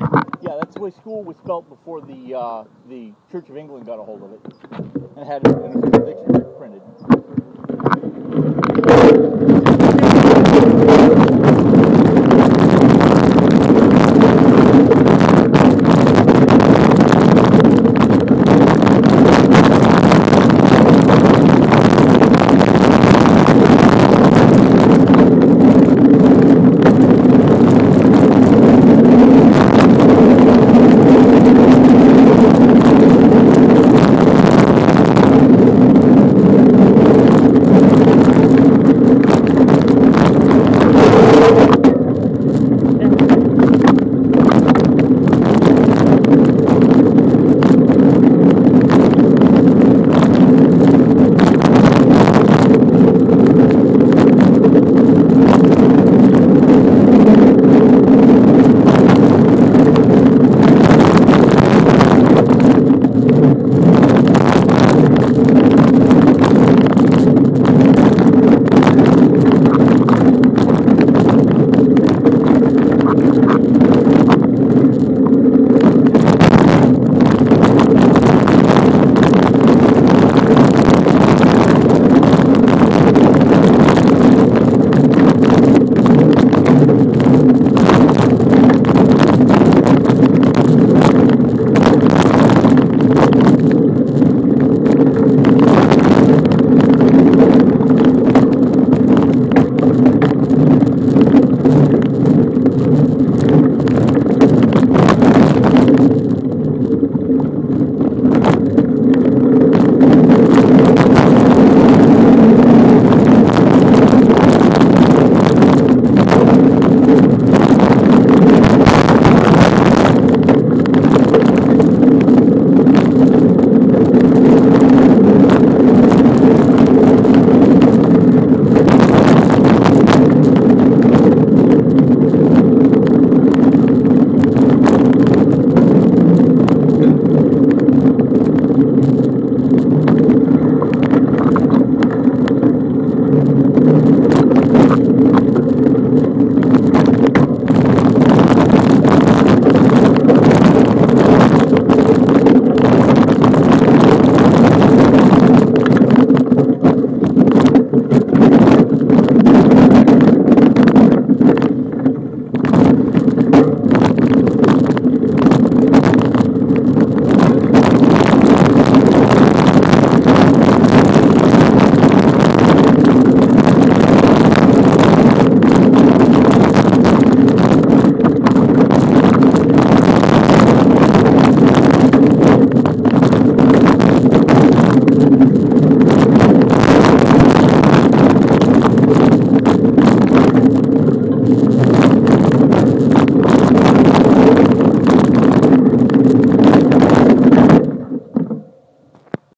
Yeah, that's the way school was spelt before the uh, the Church of England got a hold of it and had an official dictionary printed.